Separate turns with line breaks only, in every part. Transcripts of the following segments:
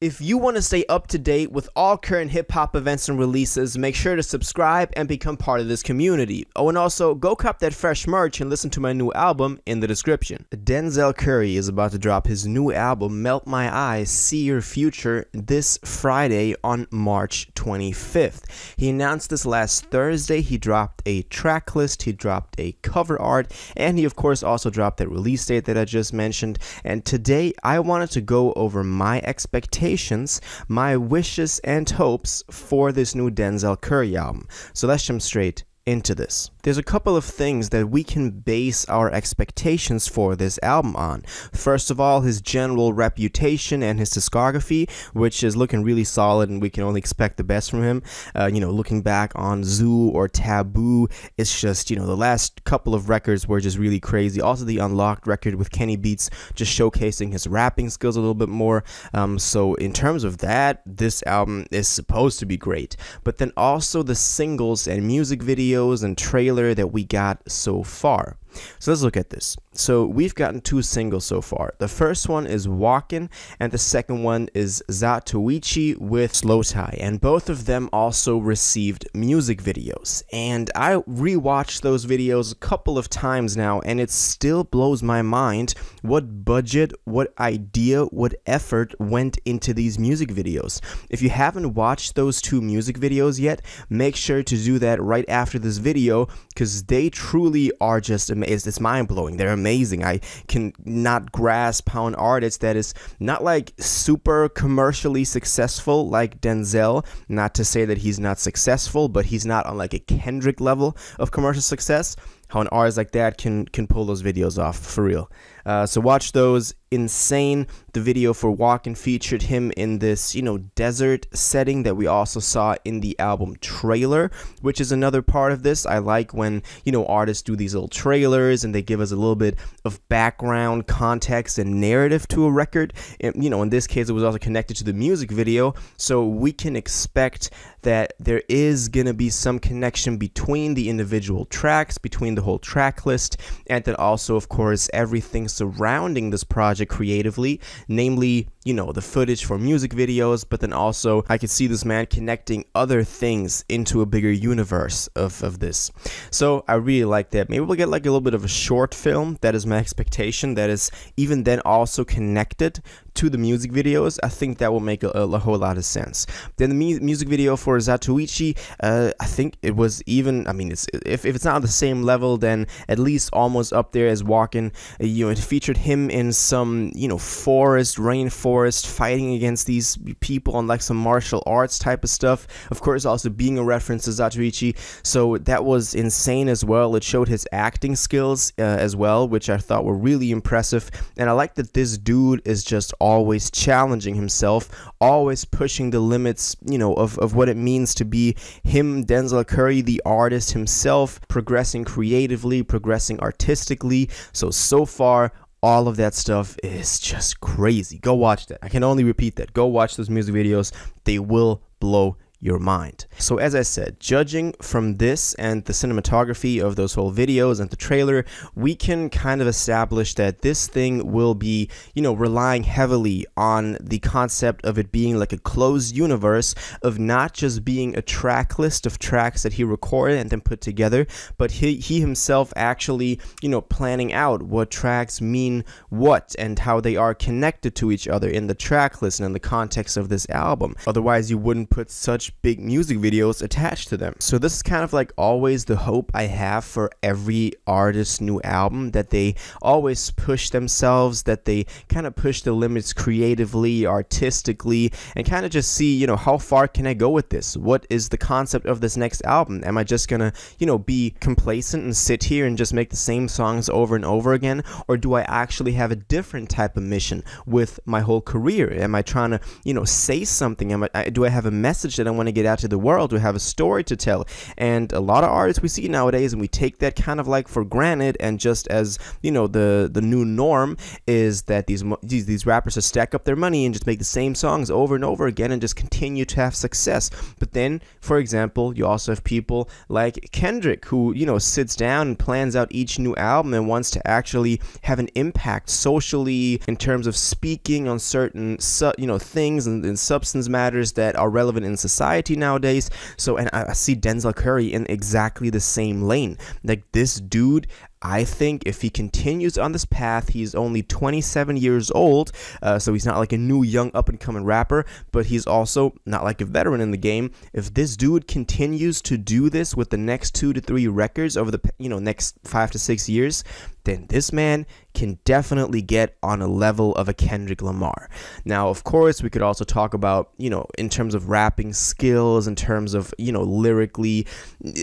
If you want to stay up to date with all current hip hop events and releases, make sure to subscribe and become part of this community. Oh, and also go cop that fresh merch and listen to my new album in the description. Denzel Curry is about to drop his new album, Melt My Eyez See Your Future, this Friday on March 25th. He announced this last Thursday. He dropped a track list, he dropped a cover art, and he, of course, also dropped that release date that I just mentioned. And today I wanted to go over my expectations expectations, my wishes and hopes for this new Denzel Curry album. So let's jump straight into this. There's a couple of things that we can base our expectations for this album on. First of all, his general reputation and his discography, which is looking really solid, and we can only expect the best from him. Uh, you know, looking back on Zoo or Taboo, it's just, you know, the last couple of records were just really crazy. Also, the Unlocked record with Kenny Beats just showcasing his rapping skills a little bit more. Um, so, in terms of that, this album is supposed to be great. But then also the singles and music videos and trailer that we got so far. So let's look at this. So we've gotten two singles so far. The first one is Walkin', and the second one is Zatoichi with Slowthai. And both of them also received music videos. And I rewatched those videos a couple of times now, and it still blows my mind what budget, what idea, what effort went into these music videos. If you haven't watched those two music videos yet, make sure to do that right after this video because they truly are just amazing it's, it's mind blowing. They're amazing. I can not grasp how an artist that is not like super commercially successful like Denzel, not to say that he's not successful, but he's not on like a Kendrick level of commercial success how an artist like that can can pull those videos off for real. Uh, so watch those. Insane. The video for Walkin' featured him in this, you know, desert setting that we also saw in the album trailer, which is another part of this. I like when, you know, artists do these little trailers and they give us a little bit of background, context, and narrative to a record. And, you know, in this case, it was also connected to the music video. So we can expect that there is going to be some connection between the individual tracks, between the whole track list, and then also, of course, everything surrounding this project creatively, namely, you know, the footage for music videos, but then also I could see this man connecting other things into a bigger universe of, of this. So I really like that. Maybe we'll get like a little bit of a short film. That is my expectation. That is even then also connected to the music videos. I think that will make a, a whole lot of sense. Then the mu music video for Zatoichi, uh, I think it was even, I mean, it's if, if it's not on the same level, then at least almost up there as Walkin'. Uh, you know, it featured him in some, you know, forest, rainforest, fighting against these people on like some martial arts type of stuff. Of course, also being a reference to Zatoichi. So that was insane as well. It showed his acting skills uh, as well, which I thought were really impressive. And I like that this dude is just always challenging himself, always pushing the limits, you know, of, of what it means to be him, Denzel Curry, the artist himself, progressing creatively, progressing artistically. So, so far, all of that stuff is just crazy. Go watch that. I can only repeat that. Go watch those music videos. They will blow your mind. So as I said, judging from this and the cinematography of those whole videos and the trailer, we can kind of establish that this thing will be, you know, relying heavily on the concept of it being like a closed universe of not just being a track list of tracks that he recorded and then put together, but he, he himself actually, you know, planning out what tracks mean what and how they are connected to each other in the track list and in the context of this album. Otherwise, you wouldn't put such big music videos attached to them. So this is kind of like always the hope I have for every artist's new album that they always push themselves, that they kind of push the limits creatively, artistically, and kind of just see, you know, how far can I go with this? What is the concept of this next album? Am I just gonna, you know, be complacent and sit here and just make the same songs over and over again? Or do I actually have a different type of mission with my whole career? Am I trying to, you know, say something? Am I, do I have a message that I want to get out to the world, to have a story to tell. And a lot of artists we see nowadays, and we take that kind of like for granted, and just as you know, the the new norm is that these these, these rappers just stack up their money and just make the same songs over and over again and just continue to have success. But then, for example, you also have people like Kendrick who you know sits down and plans out each new album and wants to actually have an impact socially in terms of speaking on certain you know things and, and substance matters that are relevant in society nowadays. So, and I, I see Denzel Curry in exactly the same lane. Like this dude I think if he continues on this path, he's only 27 years old, uh, so he's not like a new, young, up and coming rapper, but he's also not like a veteran in the game. If this dude continues to do this with the next two to three records over the you know next five to six years, then this man can definitely get on a level of a Kendrick Lamar. Now, of course, we could also talk about, you know, in terms of rapping skills, in terms of, you know, lyrically,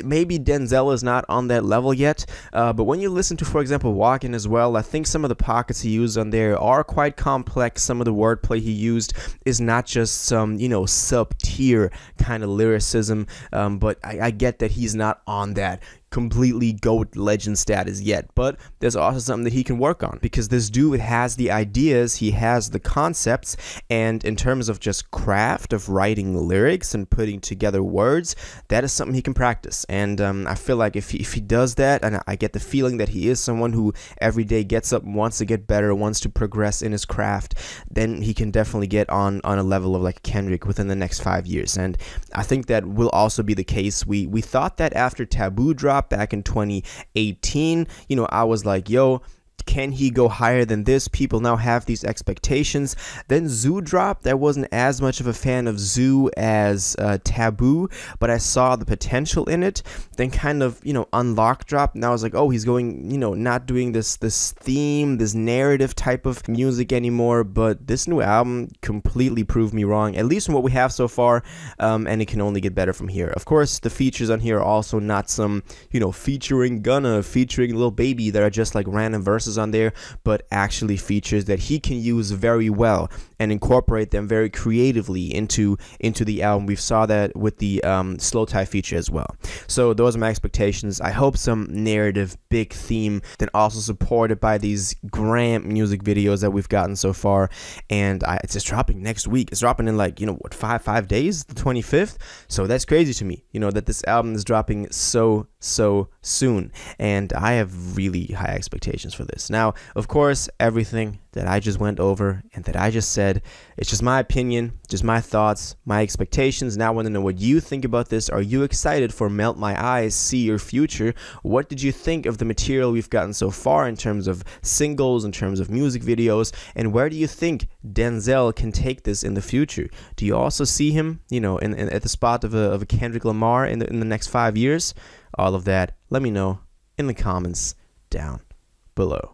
maybe Denzel is not on that level yet. Uh, but when you listen to, for example, Walking as well, I think some of the pockets he used on there are quite complex. Some of the wordplay he used is not just some, you know, sub tier kind of lyricism. Um, but I, I get that he's not on that completely GOAT legend status yet, but there's also something that he can work on because this dude has the ideas, he has the concepts, and in terms of just craft of writing lyrics and putting together words, that is something he can practice. And um, I feel like if he, if he does that, and I get the feeling that he is someone who every day gets up wants to get better, wants to progress in his craft, then he can definitely get on on a level of like Kendrick within the next five years. And I think that will also be the case. We we thought that after Taboo dropped back in 2018. You know, I was like, yo, can he go higher than this? People now have these expectations. Then Zoo dropped. I wasn't as much of a fan of Zoo as uh, Taboo, but I saw the potential in it. Then kind of you know Unlock dropped, and I was like, oh, he's going you know not doing this this theme, this narrative type of music anymore. But this new album completely proved me wrong, at least from what we have so far, um, and it can only get better from here. Of course, the features on here are also not some you know featuring Gunna, featuring Lil Baby that are just like random verses on there, but actually features that he can use very well and incorporate them very creatively into into the album. We saw that with the um, tie feature as well. So those are my expectations. I hope some narrative, big theme, then also supported by these grand music videos that we've gotten so far. And I, it's just dropping next week. It's dropping in like you know what five five days, the 25th. So that's crazy to me. You know that this album is dropping so so soon, and I have really high expectations for this. Now, of course, everything that I just went over and that I just said, it's just my opinion, just my thoughts, my expectations. Now I want to know what you think about this. Are you excited for Melt My Eyez, See Your Future? What did you think of the material we've gotten so far in terms of singles, in terms of music videos, and where do you think Denzel can take this in the future? Do you also see him, you know, in, in at the spot of a, of a Kendrick Lamar in the, in the next five years? All of that, let me know in the comments down below.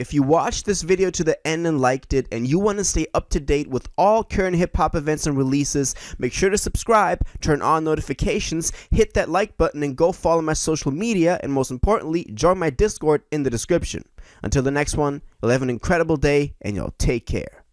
If you watched this video to the end and liked it and you want to stay up to date with all current hip hop events and releases, make sure to subscribe, turn on notifications, hit that like button and go follow my social media and most importantly, join my Discord in the description. Until the next one, you'll have an incredible day and y'all take care.